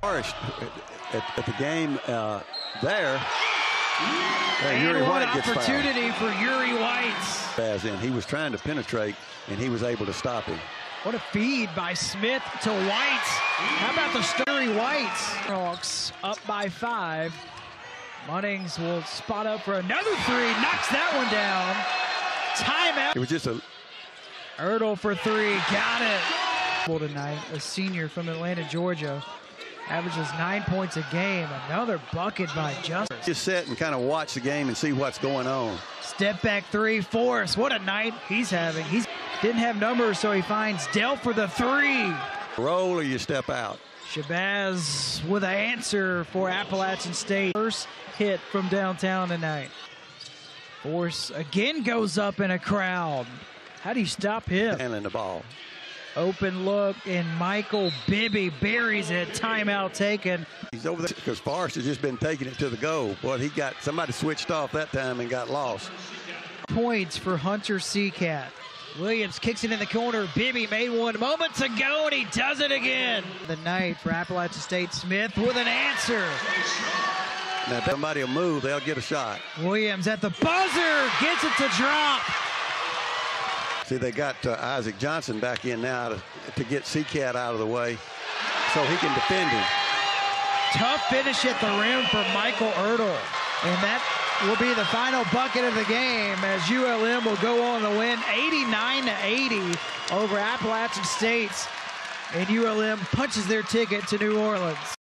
Forrest at, at the game uh, there. And Uri White gets fouled. opportunity for Uri White. As in, he was trying to penetrate, and he was able to stop him. What a feed by Smith to White. How about the Sturry White? Hawks up by five. Munnings will spot up for another three. Knocks that one down. Timeout. It was just a Ertel for three. Got it. Tonight, a senior from Atlanta, Georgia. Averages nine points a game. Another bucket by Justice. just sit and kind of watch the game and see what's going on. Step back three, Forrest. What a night he's having. He's didn't have numbers, so he finds Delph for the three. Roll or you step out. Shabazz with an answer for Appalachian State. First hit from downtown tonight. Forrest again goes up in a crowd. How do you stop him? Handling the ball. Open look, and Michael Bibby buries it. Timeout taken. He's over there because Forrest has just been taking it to the goal. But he got somebody switched off that time and got lost. Points for Hunter Seacat. Williams kicks it in the corner. Bibby made one moments ago, and he does it again. The night for Appalachian State. Smith with an answer. Now, if somebody will move, they'll get a shot. Williams at the buzzer gets it to drop. See, they got uh, Isaac Johnson back in now to, to get Seacat out of the way so he can defend him. Tough finish at the rim for Michael Ertel. And that will be the final bucket of the game as ULM will go on to win 89 to 80 over Appalachian State. And ULM punches their ticket to New Orleans.